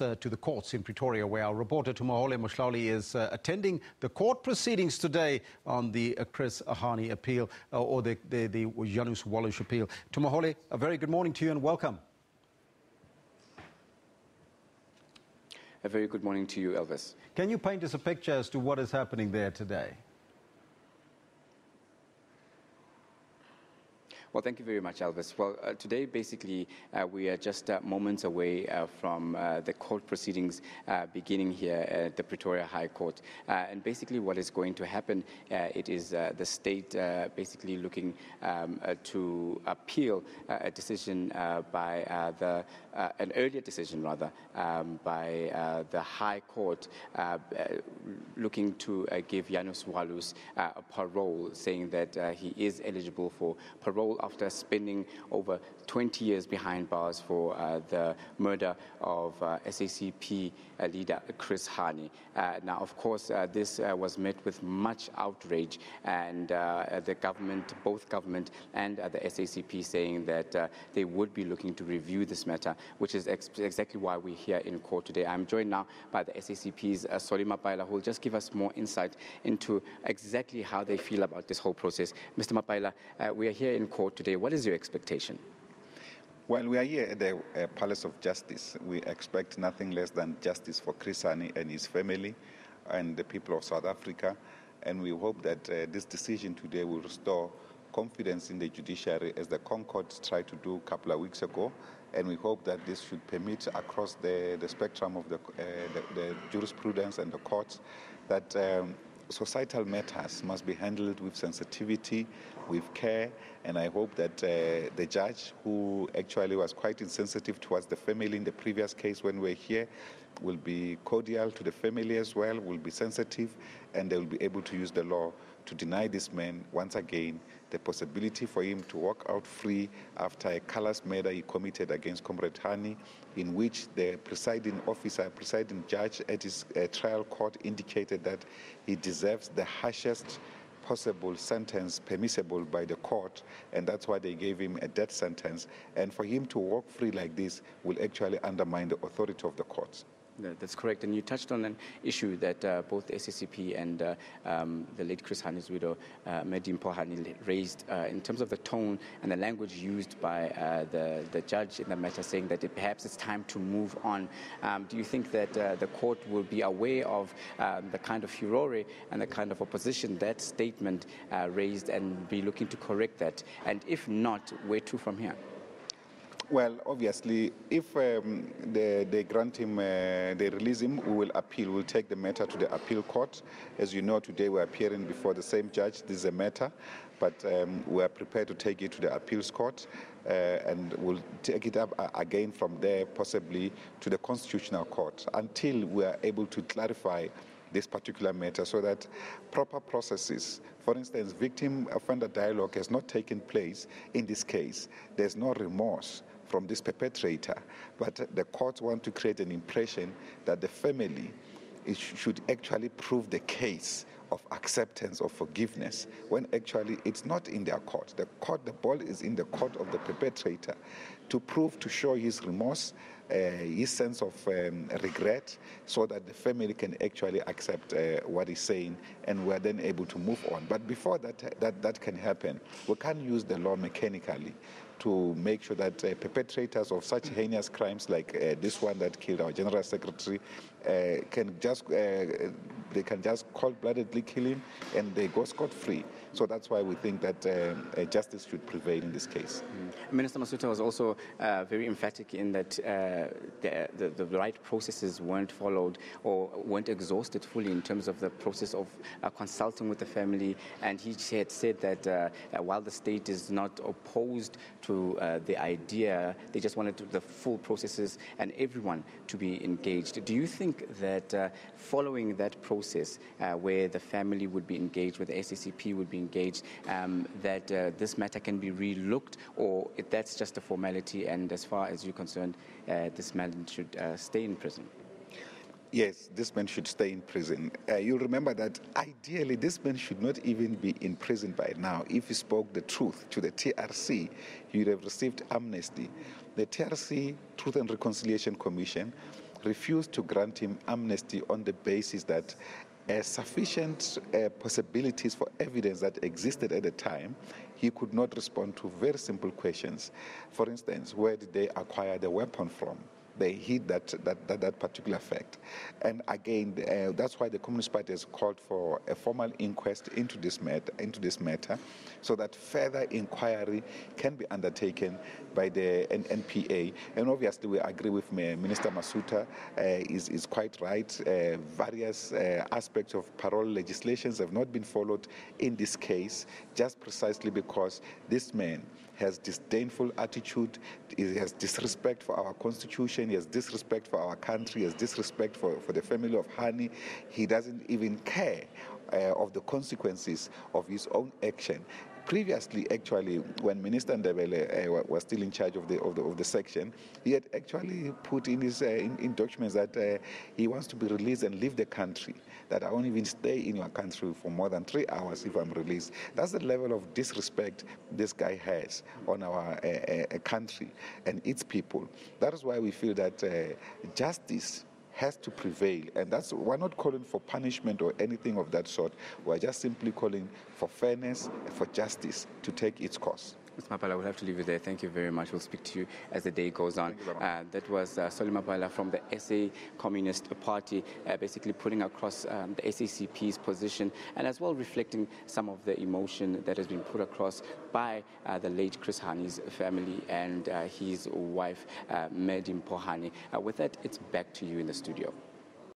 Uh, to the courts in Pretoria, where our reporter Tumaole Mohlaoli is uh, attending the court proceedings today on the uh, Chris Hani appeal uh, or the, the, the Janusz Walus appeal. Tumaole, a very good morning to you and welcome. A very good morning to you, Elvis. Can you paint us a picture as to what is happening there today? Well, thank you very much, Elvis. Well, uh, today, basically, uh, we are just uh, moments away uh, from uh, the court proceedings uh, beginning here at the Pretoria High Court. and basically, what is going to happen, it is the state basically looking um, to appeal a decision by the, an earlier decision, rather, um, by the High Court looking to give Janusz Walus a parole, saying that he is eligible for parole after spending over 20 years behind bars for uh, the murder of uh, SACP uh, leader Chris Hani. Uh, now, of course, uh, this was met with much outrage, and the government, both government and the SACP, saying that they would be looking to review this matter, which is ex exactly why we're here in court today. I'm joined now by the SACP's uh, Solly Mapaila, who will just give us more insight into exactly how they feel about this whole process. Mr. Mapaila, we are here in court today. What is your expectation? Well, we are here at the uh, Palace of Justice. We expect nothing less than justice for Chris Hani and his family and the people of South Africa. And we hope that uh, this decision today will restore confidence in the judiciary as the ConCourt tried to do a couple of weeks ago. And we hope that this should permit across the, the spectrum of the, uh, the, the, jurisprudence and the courts that um, societal matters must be handled with sensitivity, with care, and I hope that uh, the judge, who actually was quite insensitive towards the family in the previous case when we were here, will be cordial to the family as well, will be sensitive, and they will be able to use the law to deny this man once again the possibility for him to walk out free after a callous murder he committed against Comrade Hani, in which the presiding officer, presiding judge at his uh, trial court indicated that he deserves the harshest possible sentence permissible by the court, and that's why they gave him a death sentence. And for him to walk free like this will actually undermine the authority of the courts. That's correct. And you touched on an issue that uh, both the SACP and uh, um, the late Chris Hani's widow, uh, Medim Hani, raised uh, in terms of the tone and the language used by uh, the, the judge in the matter, saying that it, perhaps it's time to move on. Um, do you think that uh, the court will be aware of um, the kind of furore and the kind of opposition that statement raised and be looking to correct that? And if not, where to from here? Well, obviously, if um, they, they, grant him, uh, they release him, we will appeal. We'll take the matter to the appeal court. As you know, today we're appearing before the same judge. This is a matter, but um, we are prepared to take it to the appeals court, uh, and we'll take it up uh, again from there, possibly to the constitutional court, until we are able to clarify this particular matter so that proper processes, for instance, victim offender dialogue has not taken place in this case. There's no remorse from this perpetrator. But the courts want to create an impression that the family should actually prove the case of acceptance or forgiveness when actually it's not in their court. The court, the ball is in the court of the perpetrator to prove, to show his remorse, uh, his sense of um, regret, so that the family can actually accept uh, what he's saying, and we're then able to move on. But before that, that, that can happen, we can't use the law mechanically to make sure that uh, perpetrators of such heinous crimes like uh, this one that killed our general secretary uh, can just uh, they can just cold-bloodedly kill him and they go scot-free. So that's why we think that uh, justice should prevail in this case. Mm. Minister Masutha was also uh, very emphatic in that the, the, the, right processes weren't followed or weren't exhausted fully in terms of the process of consulting with the family. And he had said that while the state is not opposed to uh, the idea. They just wanted to, the full processes and everyone to be engaged. Do you think that uh, following that process, uh, where the family would be engaged, where the SACP would be engaged, um, that uh, this matter can be relooked, or that's just a formality, and as far as you're concerned, uh, this man should stay in prison? Yes, this man should stay in prison. Uh, you'll remember that ideally this man should not even be in prison by now. If he spoke the truth to the TRC, he would have received amnesty. The TRC, Truth and Reconciliation Commission, refused to grant him amnesty on the basis that uh, sufficient uh, possibilities for evidence that existed at the time, he could not respond to very simple questions. For instance, where did they acquire the weapon from? They hit that, that, that, that, particular fact. And again, uh, that's why the Communist Party has called for a formal inquest into this, matter, into this matter so that further inquiry can be undertaken by the NPA. And obviously, we agree with Minister Masutha, uh, is, is quite right. Uh, various uh, aspects of parole legislations have not been followed in this case, just precisely because this man has disdainful attitude, he has disrespect for our constitution, he has disrespect for our country, he has disrespect for, for the family of Hani. He doesn't even care uh, of the consequences of his own action previously, actually, when Minister Ndebele uh, was still in charge of the, of the, of the section, he had actually put in his uh, in, in, documents that uh, he wants to be released and leave the country. That I won't even stay in your country for more than three hours if I'm released. That's the level of disrespect this guy has on our country and its people. That is why we feel that justice has to prevail. And that's we're not calling for punishment or anything of that sort. We're just simply calling for fairness, for justice to take its course. Mr. Mapaila, we'll have to leave you there. Thank you very much. We'll speak to you as the day goes on. Uh, that was uh, Solly Mapaila from the SA Communist Party, uh, basically putting across um, the SACP's position and as well reflecting some of the emotion that has been put across by uh, the late Chris Hani's family and uh, his wife, uh, Medi Mpohani. Uh, with that, it's back to you in the studio.